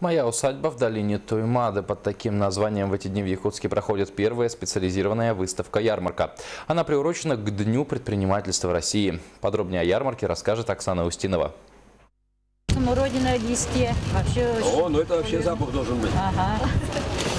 Моя усадьба в долине Туймады. Под таким названием в эти дни в Якутске проходит первая специализированная выставка-ярмарка. Она приурочена к Дню предпринимательства России. Подробнее о ярмарке расскажет Оксана Устинова. Смородина в листе. Вообще очень... О, ну это вообще запах должен быть. Ага.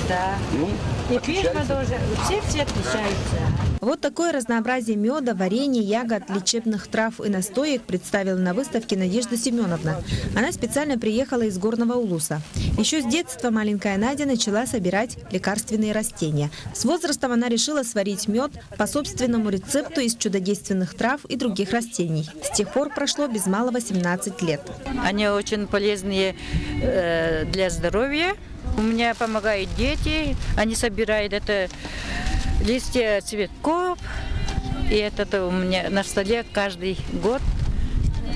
Да. Ну, И пишма тоже. Все все отличаются. Вот такое разнообразие меда, варенья, ягод, лечебных трав и настоек представила на выставке Надежда Семеновна. Она специально приехала из Горного Улуса. Еще с детства маленькая Надя начала собирать лекарственные растения. С возрастом она решила сварить мед по собственному рецепту из чудодейственных трав и других растений. С тех пор прошло без малого 17 лет. Они очень полезные э, для здоровья. У меня помогают дети. Они собирают это листья цветков. И это у меня на столе каждый год,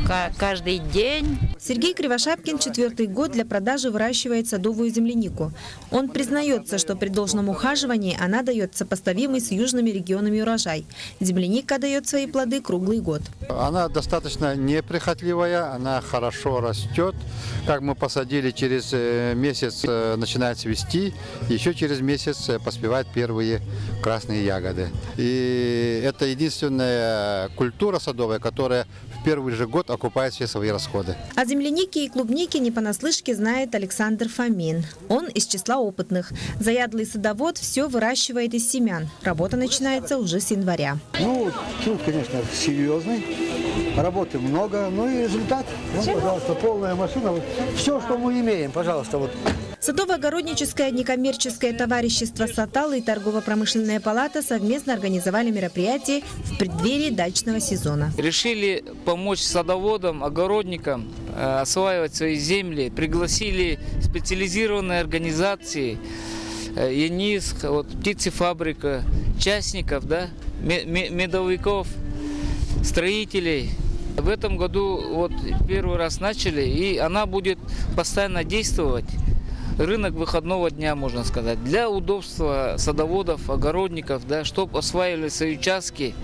ка- каждый день. Сергей Кривошапкин четвертый год для продажи выращивает садовую землянику. Он признается, что при должном ухаживании она дает сопоставимый с южными регионами урожай. Земляника дает свои плоды круглый год. Она достаточно неприхотливая, она хорошо растет. Как мы посадили, через э, месяц э, начинает цвести, еще через месяц э, поспевают первые красные ягоды. И это единственная культура садовая, которая в первый же год окупает все свои расходы. О землянике и клубнике не понаслышке знает Александр Фомин. Он из числа опытных. Заядлый садовод все выращивает из семян. Работа начинается уже с января. Ну, труд, конечно, серьезный. Работы много, ну и результат. Вот, пожалуйста, полная машина. Вот Все, что мы имеем, пожалуйста, вот Садово-огородническое некоммерческое товарищество «Сатал» и торгово-промышленная палата совместно организовали мероприятие в преддверии дачного сезона. Решили помочь садоводам, огородникам осваивать свои земли. Пригласили специализированные организации, э, ЯНИС, вот, птицефабрика, частников, да, ме- ме- медовиков, строителей. В этом году вот первый раз начали, и она будет постоянно действовать. Рынок выходного дня, можно сказать, для удобства садоводов, огородников, да, чтобы осваивали свои участки,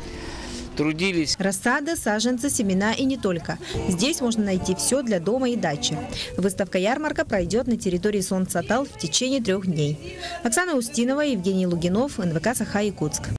трудились. Рассады, саженцы, семена и не только. Здесь можно найти все для дома и дачи. Выставка-ярмарка пройдет на территории Сон Сатал в течение трех дней. Оксана Устинова, Евгений Лугинов, НВК Саха-Якутск.